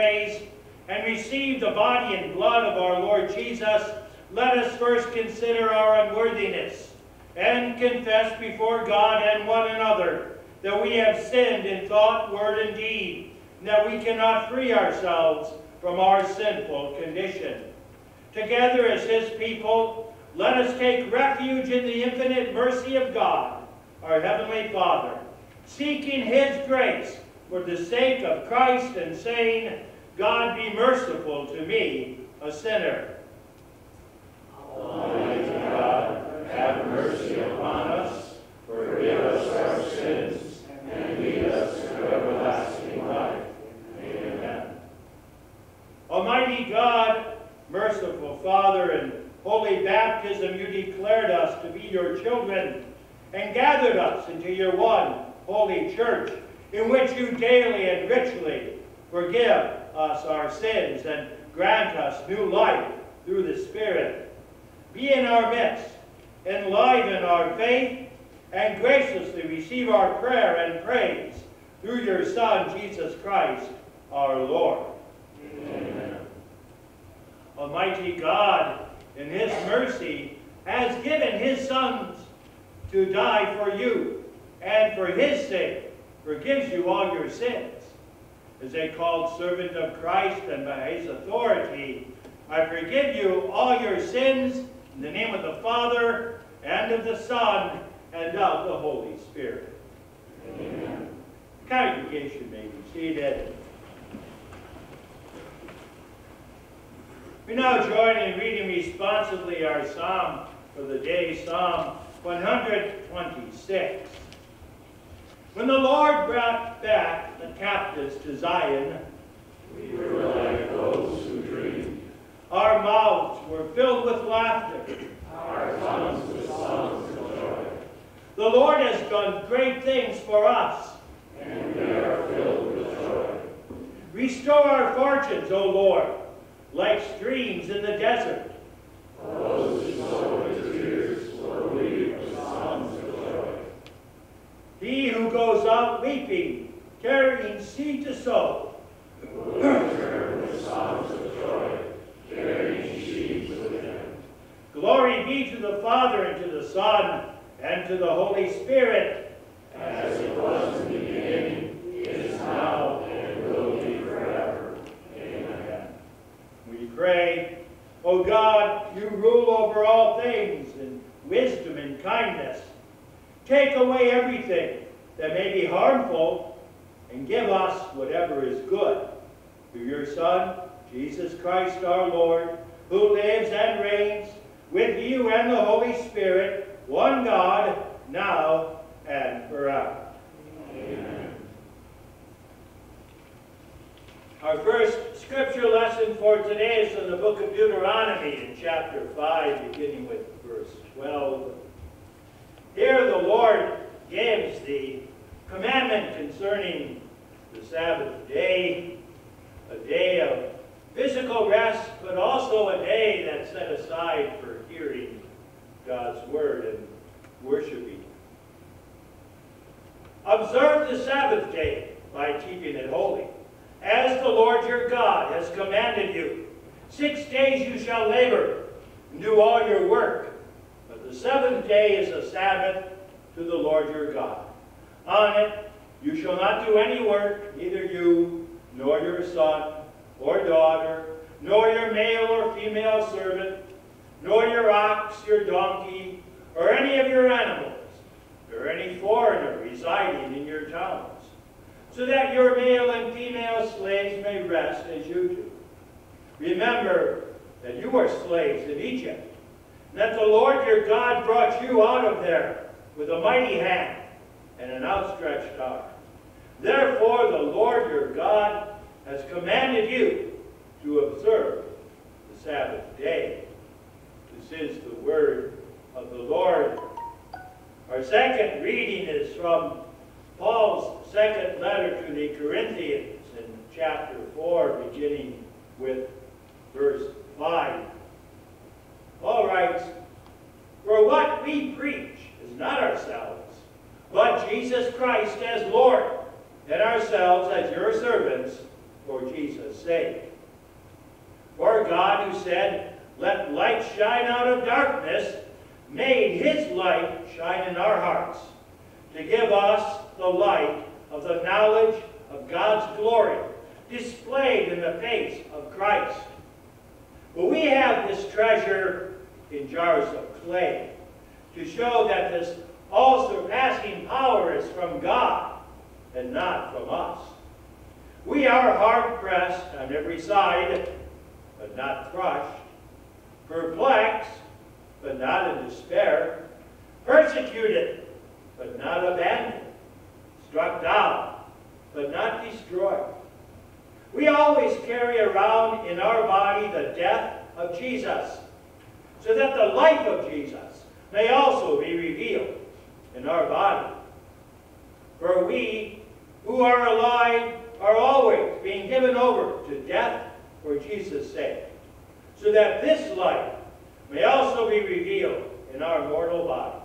praise, and receive the body and blood of our Lord Jesus, let us first consider our unworthiness and confess before God and one another that we have sinned in thought, word, and deed, and that we cannot free ourselves from our sinful condition. Together as his people, let us take refuge in the infinite mercy of God, our Heavenly Father, seeking his grace for the sake of Christ and saying, God be merciful to me, a sinner. Almighty God, have mercy upon us, forgive us our sins, and lead us to everlasting life. Amen. Almighty God, merciful Father, in holy baptism you declared us to be your children and gathered us into your one holy church, in which you daily and richly forgive us our sins and grant us new life through the Spirit. Be in our midst, enliven our faith, and graciously receive our prayer and praise through your Son, Jesus Christ, our Lord. Amen. Almighty God, in his mercy, has given his sons to die for you, and for his sake forgives you all your sins. As a called servant of Christ and by his authority, I forgive you all your sins in the name of the Father, and of the Son, and of the Holy Spirit. Amen. The congregation may be seated. We now join in reading responsibly our psalm for the day, Psalm 126. When the Lord brought back the captives to Zion, We were like those who dream, our mouths were filled with laughter. our tongues with songs of joy, The Lord has done great things for us. and we are filled with joy. Restore our fortunes, O Lord, like streams in the desert. Those who sow with tears will reap with songs of joy. He who goes out weeping, carrying seed to sow. Glory be to the Father, and to the Son, and to the Holy Spirit. As it was in the beginning, is now, and will be forever. Amen. We pray, O God, you rule over all things in wisdom and kindness. Take away everything that may be harmful, and give us whatever is good. Through your Son, Jesus Christ our Lord, who lives and reigns with you and the Holy Spirit, one God, now and forever. Amen. Our first scripture lesson for today is in the book of Deuteronomy in chapter 5, beginning with verse 12. Here the Lord gives the commandment concerning the Sabbath day, a day of physical rest, but also a day that's set aside for hearing God's word and worshiping. Observe the Sabbath day by keeping it holy as the Lord your God has commanded you. Six days you shall labor and do all your work, the seventh day is a Sabbath to the Lord your God. On it you shall not do any work, neither you, nor your son, or daughter, nor your male or female servant, nor your ox, your donkey, or any of your animals, or any foreigner residing in your towns so that your male and female slaves may rest as you do. Remember that you were slaves in Egypt, that the Lord your God brought you out of there with a mighty hand and an outstretched arm. Therefore the Lord your God has commanded you to observe the Sabbath day. This is the word of the Lord. Our second reading is from Paul's second letter to the Corinthians in chapter 4, beginning with verse 5. Paul writes, For what we preach is not ourselves, but Jesus Christ as Lord, and ourselves as your servants for Jesus' sake. For God, who said, Let light shine out of darkness, made his light shine in our hearts, to give us the light of the knowledge of God's glory displayed in the face of Christ. But we have this treasure in jars of clay to show that this all-surpassing power is from God and not from us. We are hard pressed on every side, but not crushed, perplexed, but not in despair, persecuted, but not abandoned, struck down, but not destroyed. We always carry around in our body the death of Jesus, so that the life of Jesus may also be revealed in our body. For we who are alive are always being given over to death for Jesus' sake, so that this life may also be revealed in our mortal body,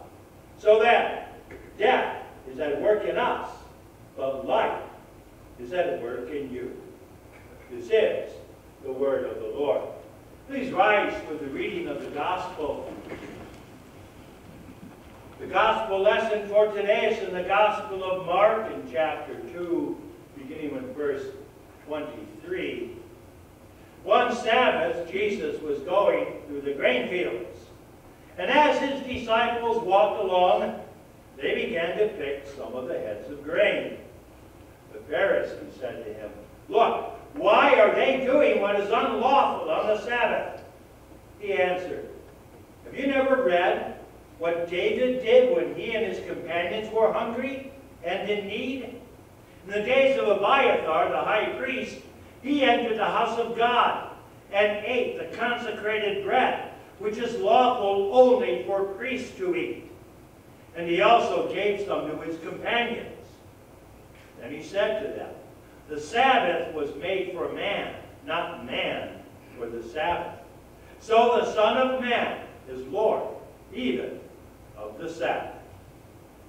so that death is at work in us, but life is at work in you. This is the word of the Lord. Please rise for the reading of the gospel. The gospel lesson for today is in the Gospel of Mark in chapter 2, beginning with verse 23. One Sabbath, Jesus was going through the grain fields, and as his disciples walked along, they began to pick some of the heads of grain. The Pharisees said to him, Look, why are they doing what is unlawful on the Sabbath? He answered, Have you never read what David did when he and his companions were hungry and in need? In the days of Abiathar, the high priest, he entered the house of God and ate the consecrated bread, which is lawful only for priests to eat. And he also gave some to his companions. Then he said to them, The Sabbath was made for man, not man for the Sabbath. So the Son of Man is Lord, even of the Sabbath.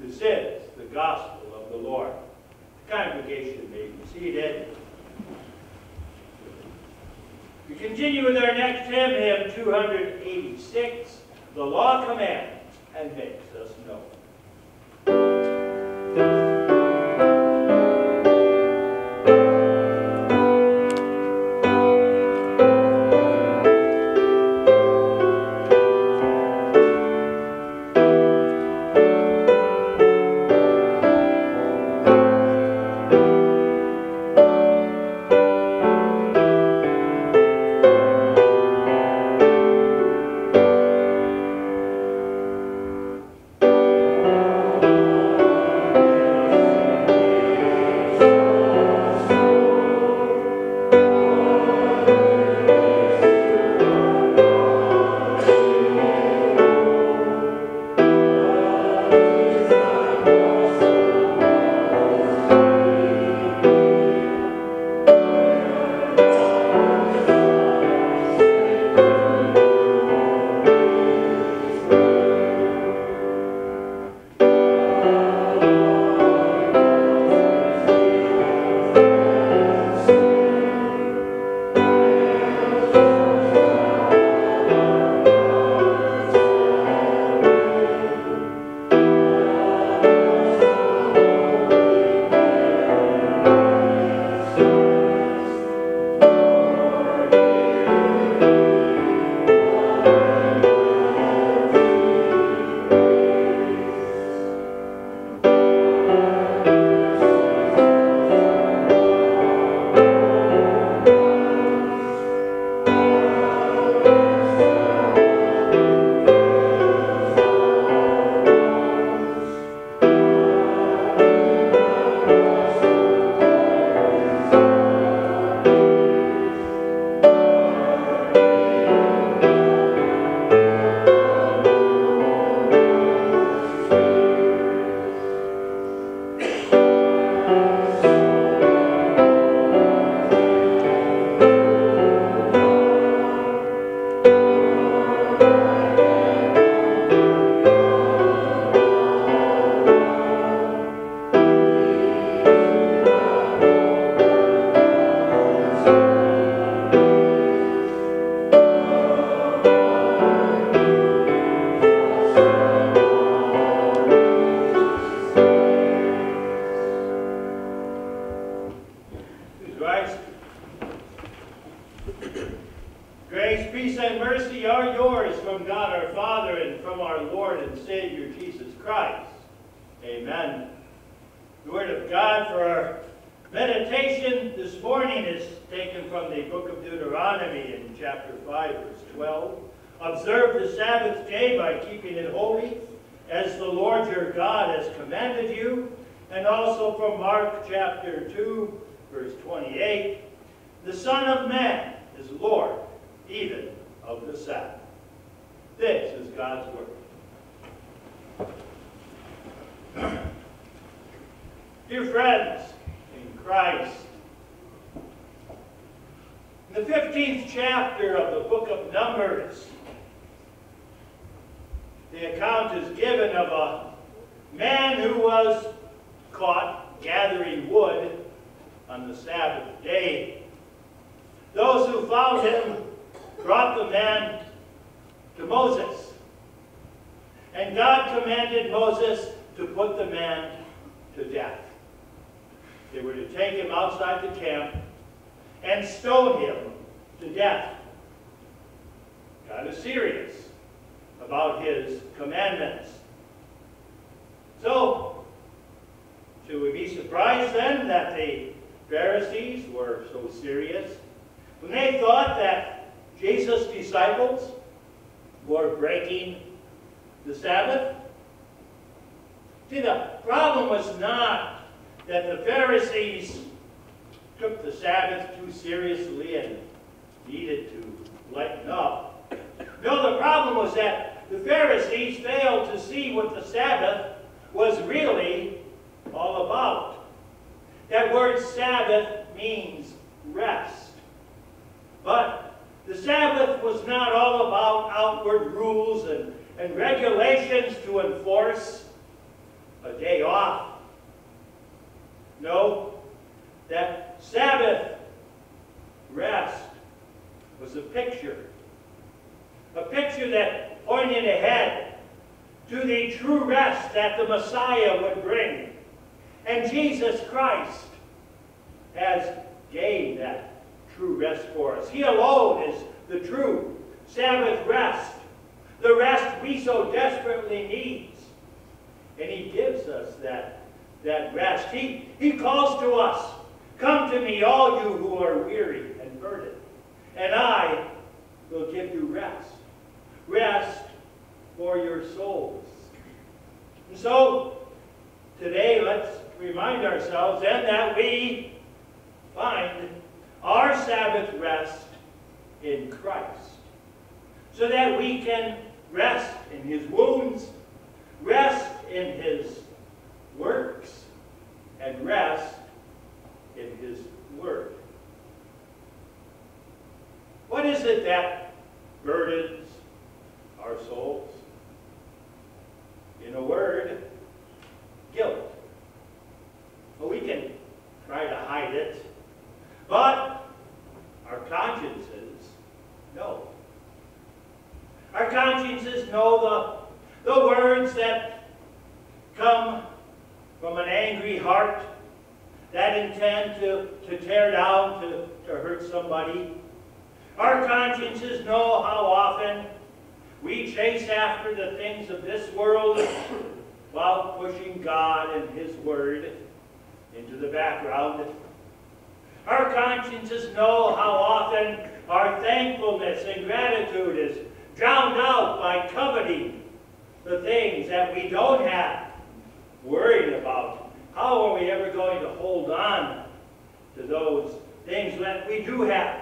This is the gospel of the Lord. The congregation may be seated. We continue with our next hymn, hymn 286, The Law Commands and Makes Us Know. God commanded Moses to put the man to death. They were to take him outside the camp and stone him to death. God is serious about his commandments. So, should we be surprised then that the Pharisees were so serious when they thought that Jesus' disciples were breaking the Sabbath? See, the problem was not that the Pharisees took the Sabbath too seriously and needed to lighten up. No, the problem was that the Pharisees failed to see what the Sabbath was really all about. That word Sabbath means rest. But the Sabbath was not all about outward rules and, and regulations to enforce a day off. No, that Sabbath rest was a picture. A picture that pointed ahead to the true rest that the Messiah would bring. And Jesus Christ has gained that true rest for us. He alone is the true Sabbath rest, the rest we so desperately need. And he gives us that, that rest. He, he calls to us, Come to me, all you who are weary and burdened, and I will give you rest. Rest for your souls. And so, today, let's remind ourselves then that we find our Sabbath rest in Christ, so that we can rest in his wounds, rest in his works, and rest in his word. What is it that burdens our souls? In a word, guilt. Well, we can try to hide it, but our consciences know. Our consciences know the, the words that come from an angry heart that intend to, to tear down, to, to hurt somebody. Our consciences know how often we chase after the things of this world while pushing God and His Word into the background. Our consciences know how often our thankfulness and gratitude is drowned out by coveting the things that we don't have, worried about. How are we ever going to hold on to those things that we do have?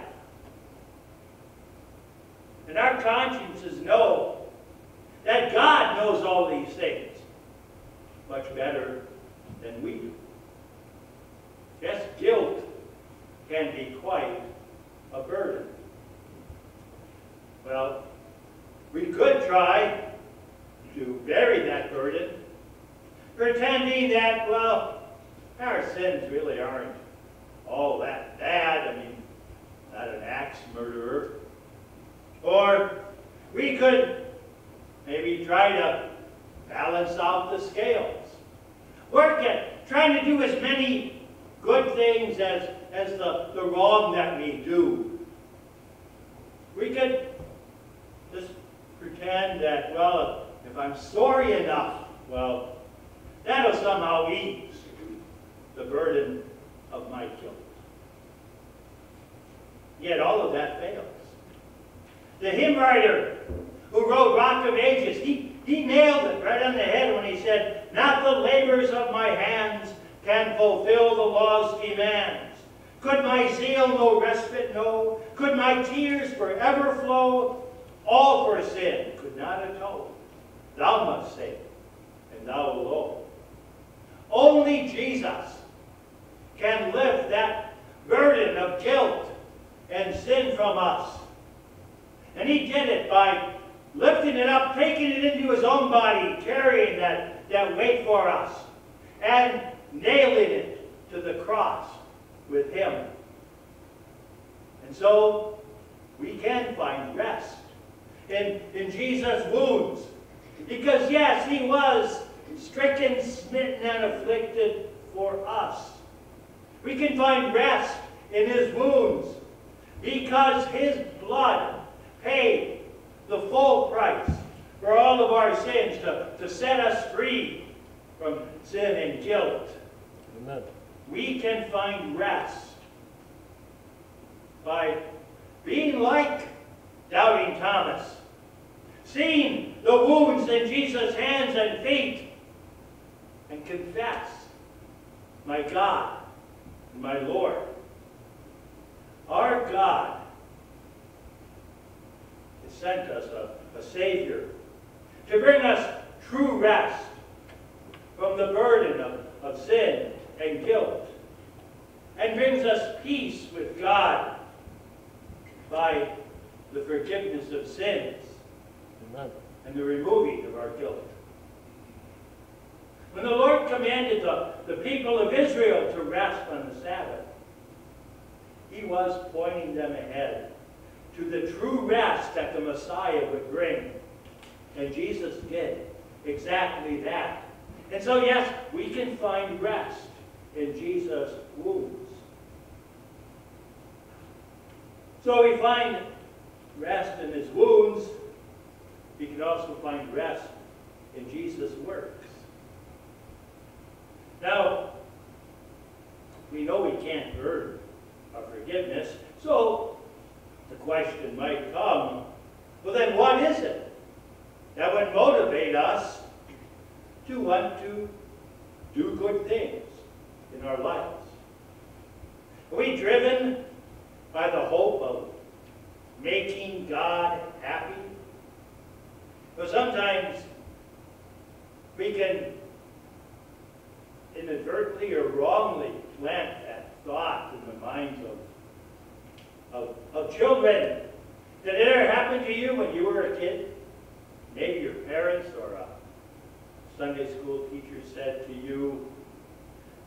And our consciences know that God knows all these things much better than we do. Yes, guilt can be quite a burden. Well, we could try to bury that burden, pretending that, well, our sins really aren't all that bad. I mean, not an axe murderer. Or we could maybe try to balance out the scales. Work at trying to do as many good things as, as the, the wrong that we do. We could pretend that, well, if I'm sorry enough, well, that'll somehow ease the burden of my guilt. Yet all of that fails. The hymn writer who wrote Rock of Ages, he, he nailed it right on the head when he said, Not the labors of my hands can fulfill the law's demands. Could my zeal no respite know? Could my tears forever flow? All for sin could not atone. Thou must save, and thou alone. Only Jesus can lift that burden of guilt and sin from us. And he did it by lifting it up, taking it into his own body, carrying that, that weight for us, and nailing it to the cross with him. And so we can find rest in, in Jesus' wounds. Because yes, he was stricken, smitten, and afflicted for us. We can find rest in his wounds because his blood paid the full price for all of our sins to, to set us free from sin and guilt. Amen. We can find rest by being like doubting Thomas, seeing the wounds in Jesus' hands and feet, and confess, my God, my Lord. Our God has sent us a, a Savior to bring us true rest from the burden of, of sin and guilt, and brings us peace with God by the forgiveness of sins Amen. and the removing of our guilt. When the Lord commanded the, the people of Israel to rest on the Sabbath, he was pointing them ahead to the true rest that the Messiah would bring. And Jesus did exactly that. And so, yes, we can find rest in Jesus' wounds. So we find rest in his wounds. We can also find rest in Jesus' works. Now, we know we can't earn our forgiveness, so the question might come, well then what is it that would motivate us to want to do good things in our lives? Are we driven by the hope of making God happy? But sometimes we can inadvertently or wrongly plant that thought in the minds of, of, of children. Did it ever happen to you when you were a kid? Maybe your parents or a Sunday school teacher said to you,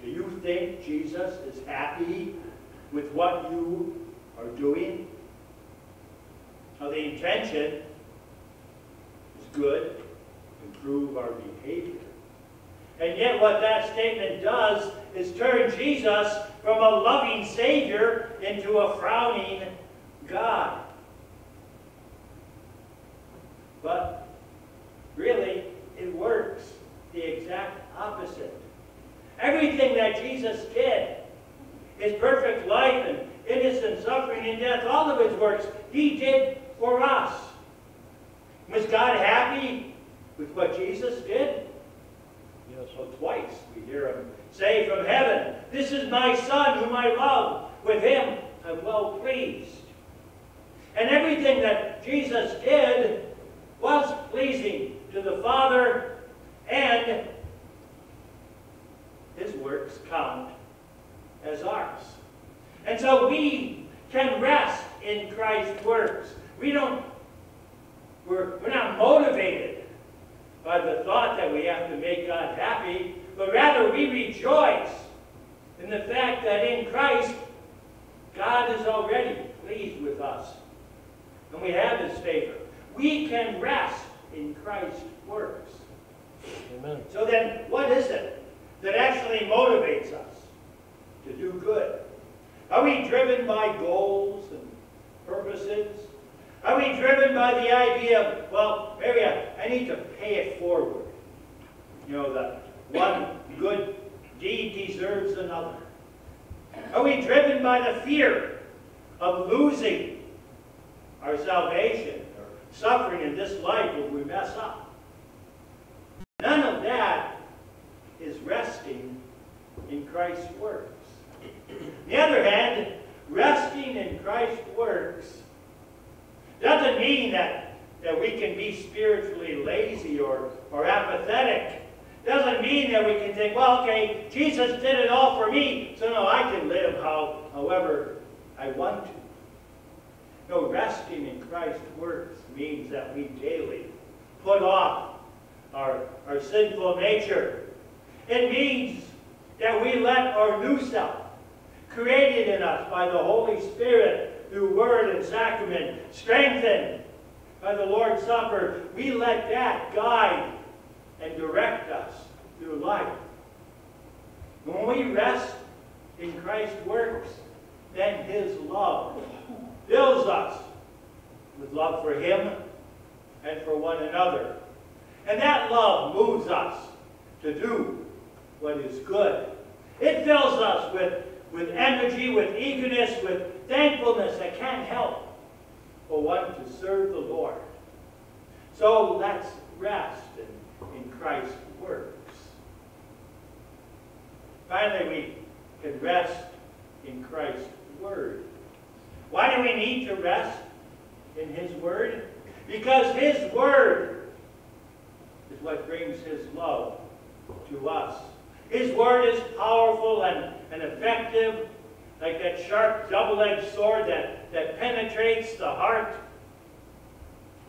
do you think Jesus is happy with what you are doing? Now the intention is good, improve our behavior. And yet what that statement does is turn Jesus from a loving Savior into a frowning God. But really, it works the exact opposite. Everything that Jesus did, his perfect life and innocent suffering and death, all of his works, he did for us. Was God happy with what Jesus did? Yes. So twice we hear him say from heaven, This is my Son whom I love. With him I'm well pleased. And everything that Jesus did was pleasing to the Father, and his works count as ours. And so we can rest in Christ's works. We don't, we're, we're not motivated by the thought that we have to make God happy, but rather we rejoice in the fact that in Christ, God is already pleased with us. And we have his favor. We can rest in Christ's works. Amen. So then, what is it that actually motivates us to do good? Are we driven by goals and purposes? Are we driven by the idea of, well, maybe I, I need to pay it forward? You know, the one good deed deserves another. Are we driven by the fear of losing our salvation or suffering in this life if we mess up? None of that is resting in Christ's works. On the other hand, resting in Christ's works doesn't mean that, that we can be spiritually lazy or, or apathetic. Doesn't mean that we can think, well, okay, Jesus did it all for me, so now I can live how, however I want to. No, resting in Christ's works means that we daily put off our, our sinful nature. It means that we let our new self, created in us by the Holy Spirit and sacrament, strengthened by the Lord's Supper, we let that guide and direct us through life. When we rest in Christ's works, then his love fills us with love for him and for one another. And that love moves us to do what is good. It fills us with, with energy, with eagerness, with thankfulness that can't help but want to serve the Lord. So let's rest in, in Christ's works. Finally, we can rest in Christ's word. Why do we need to rest in his word? Because his word is what brings his love to us. His word is powerful and, and effective, like that sharp double-edged sword that, that penetrates the heart.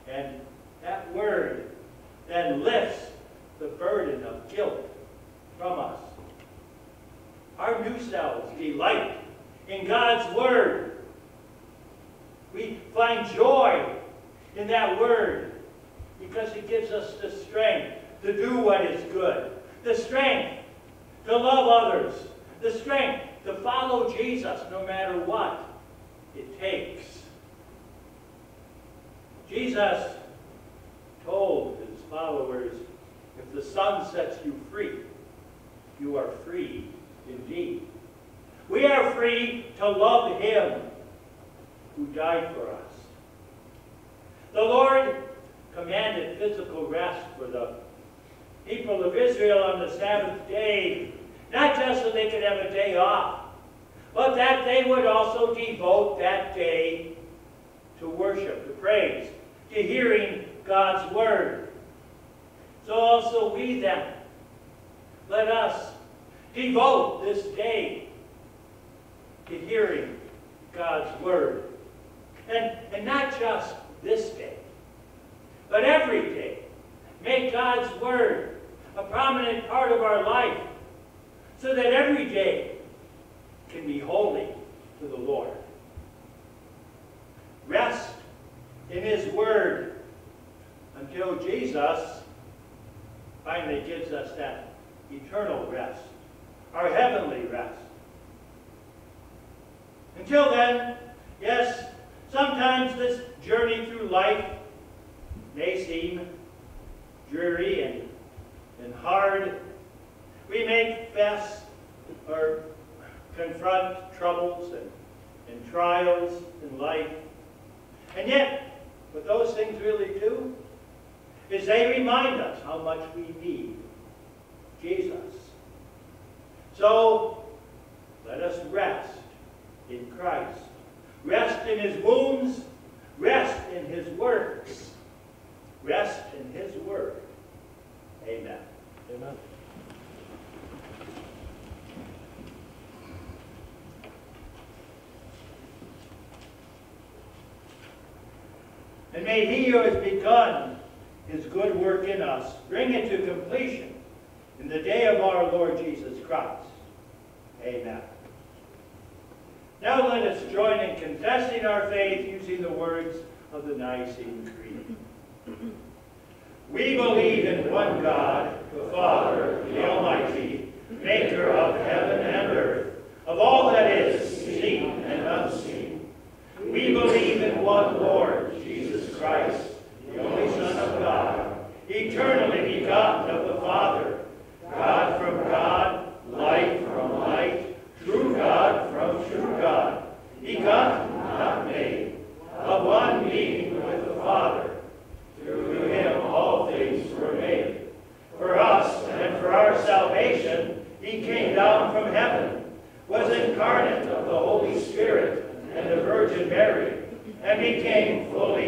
And that word then lifts the burden of guilt from us. Our new selves delight in God's word. We find joy in that word because it gives us the strength to do what is good, the strength to love others, the strength to follow Jesus no matter what it takes. Jesus told his followers, if the Son sets you free, you are free indeed. We are free to love him who died for us. The Lord commanded physical rest for the people of Israel on the Sabbath day, not just so they could have a day off, but that they would also devote that day to worship, to praise, to hearing God's word. So also we then, let us devote this day to hearing God's word. And, and not just this day, but every day. Make God's word a prominent part of our life so that every day can be holy to the Lord. Rest in his word until Jesus finally gives us that eternal rest, our heavenly rest. Until then, yes, sometimes this journey through life may seem dreary and, and hard. We may face or confront troubles and, and trials in life. And yet, what those things really do is they remind us how much we need Jesus. So, let us rest in Christ. Rest in his wounds. Rest in his works. Rest in his word. Amen. Amen. And may he who has begun his good work in us bring it to completion in the day of our Lord Jesus Christ. Amen. Now let us join in confessing our faith using the words of the Nicene Creed. We believe in one God, the Father, the Almighty, maker of heaven and earth, of all that is seen and unseen. We believe in one Lord, Christ, the only Son of God, eternally begotten of the Father, God from God, light from light, true God from true God, begotten, not made, of one being with the Father. Through him all things were made. For us and for our salvation, he came down from heaven, was incarnate of the Holy Spirit and the Virgin Mary, and became fully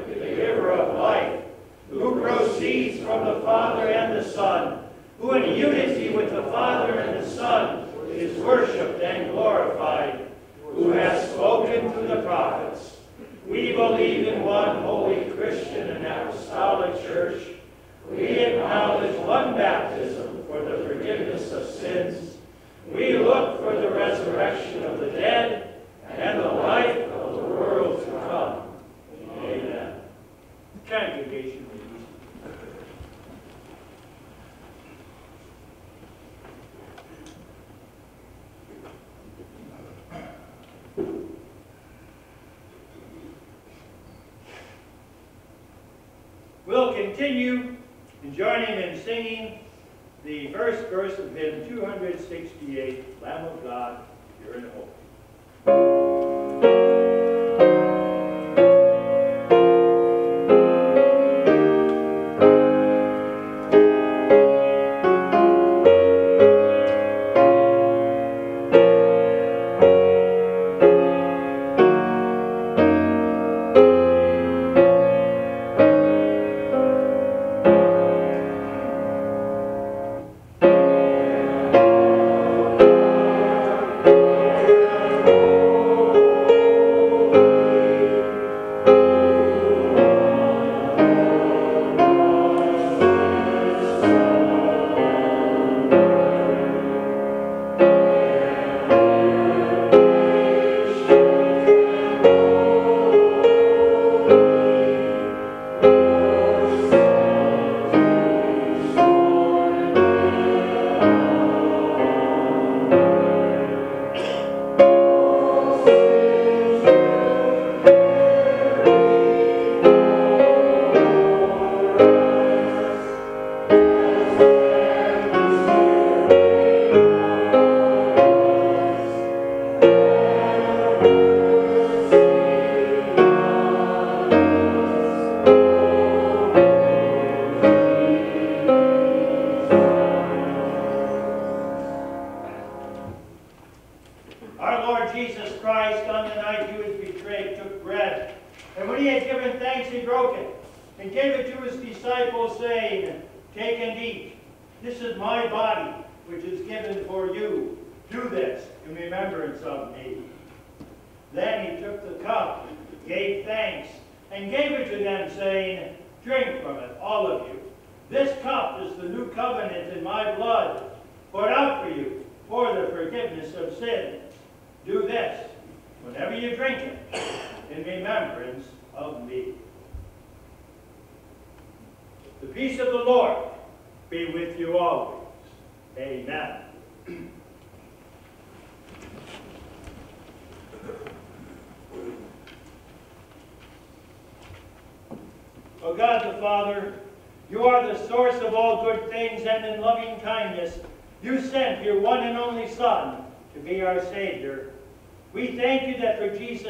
giver of life, who proceeds from the Father and the Son, who in unity with the Father and the Son is worshipped and glorified, who has spoken through the prophets. We believe in one holy Christian and apostolic church. We acknowledge one baptism for the forgiveness of sins. We look for the resurrection of the dead and the life of the world to come. Amen. Congregation. We'll continue and join him in singing the first verse of hymn 268, Lamb of God, Pure and Holy.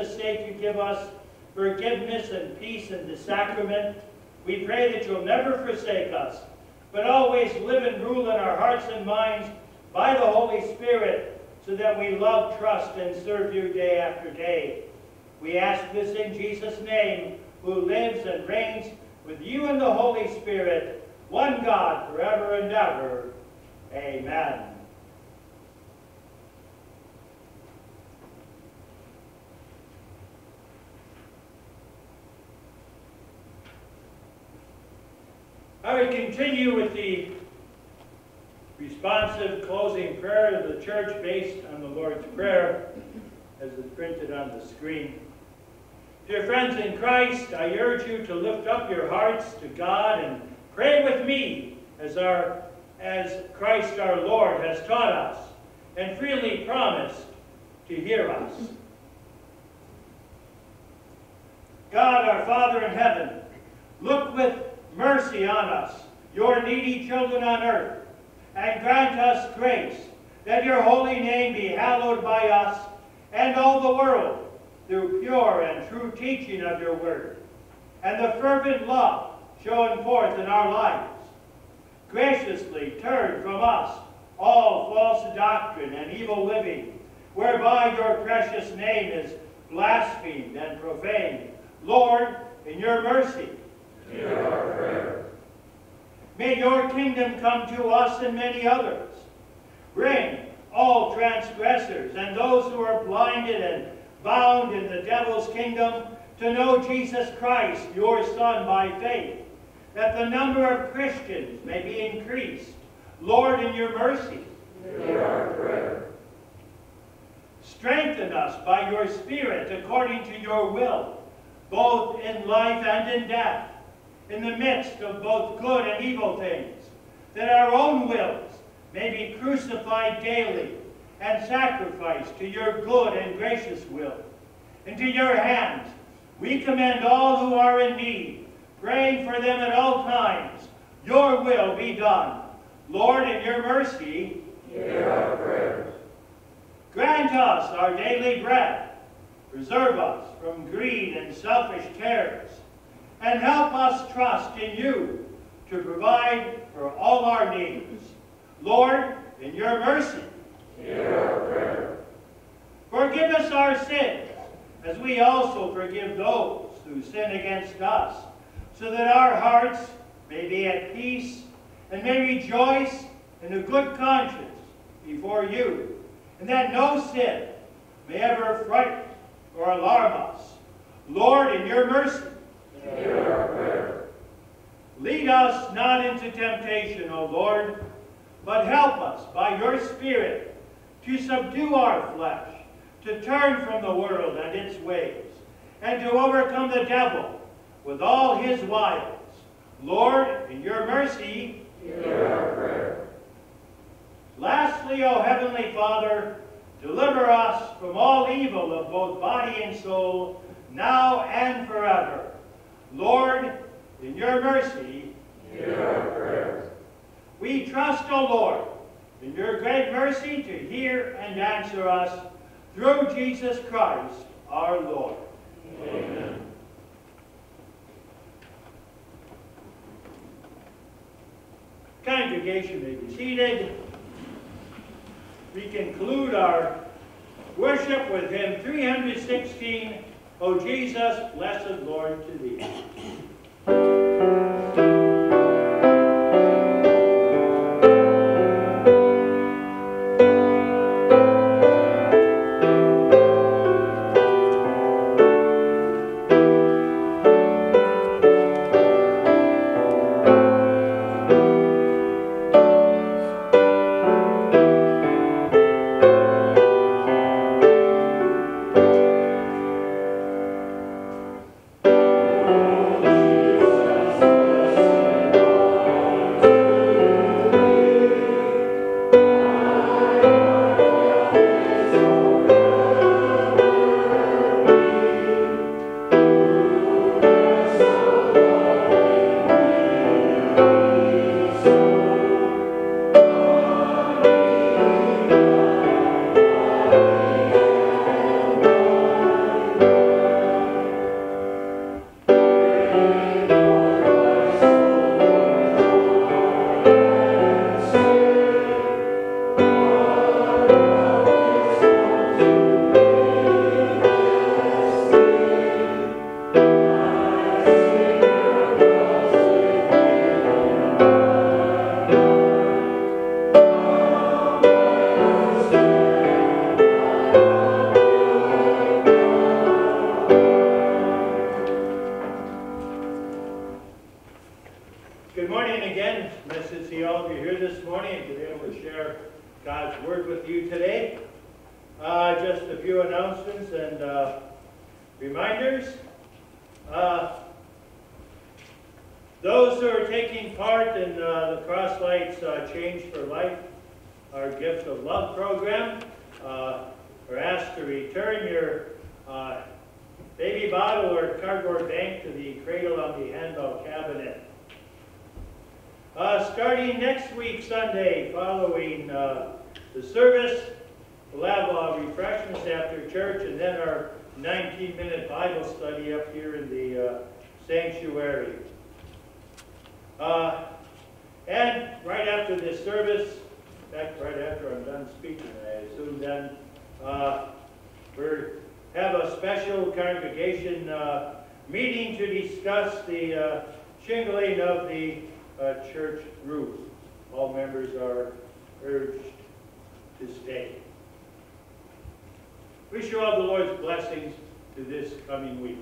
Jesus' sake you give us forgiveness and peace in the sacrament. We pray that you'll never forsake us, but always live and rule in our hearts and minds by the Holy Spirit, so that we love, trust, and serve you day after day. We ask this in Jesus' name, who lives and reigns with you and the Holy Spirit, one God, forever and ever. Amen. I would continue with the responsive closing prayer of the church based on the Lord's Prayer as is printed on the screen. Dear friends in Christ, I urge you to lift up your hearts to God and pray with me as, our, as Christ our Lord has taught us and freely promised to hear us. God, our Father in heaven, look with mercy on us, your needy children on earth, and grant us grace that your holy name be hallowed by us and all the world through pure and true teaching of your word, and the fervent love shown forth in our lives. Graciously turn from us all false doctrine and evil living, whereby your precious name is blasphemed and profaned. Lord, in your mercy, hear our prayer. May your kingdom come to us and many others. Bring all transgressors and those who are blinded and bound in the devil's kingdom to know Jesus Christ, your Son, by faith, that the number of Christians may be increased. Lord, in your mercy, hear our prayer. Strengthen us by your Spirit according to your will, both in life and in death, in the midst of both good and evil things, that our own wills may be crucified daily and sacrificed to your good and gracious will. Into your hands we commend all who are in need, praying for them at all times. Your will be done. Lord, in your mercy, hear our prayers. Grant us our daily bread. Preserve us from greed and selfish cares. And help us trust in you to provide for all our needs. Lord, in your mercy, hear our prayer. forgive us our sins, as we also forgive those who sin against us, so that our hearts may be at peace and may rejoice in a good conscience before you, and that no sin may ever frighten or alarm us. Lord, in your mercy, Lead us not into temptation, O Lord, but help us by your Spirit to subdue our flesh, to turn from the world and its ways, and to overcome the devil with all his wiles. Lord, in your mercy, Hear our prayer. Lastly, O Heavenly Father, deliver us from all evil of both body and soul, now and forever. Lord, in your mercy, Hear our prayer. we trust, O Lord, in your great mercy to hear and answer us through Jesus Christ our Lord. Amen. Congregation may be seated. We conclude our worship with hymn 316, O Jesus, blessed Lord to thee. God's Word with you today. Uh, just a few announcements and uh, reminders. Uh, those who are taking part in uh, the Crosslights uh, Change for Life, our Gift of Love program, uh, are asked to return your baby bottle or cardboard bank to the cradle on the handbell cabinet. Uh, starting next week, Sunday, following uh, the service, we'll have uh, refreshments after church and then our 19-minute Bible study up here in the uh, sanctuary. Uh, and right after this service, in fact, right after I'm done speaking, I assume then, uh, we have a special congregation meeting to discuss the shingling of the uh, church roof. All members are urged to stay. Wish you all the Lord's blessings to this coming week.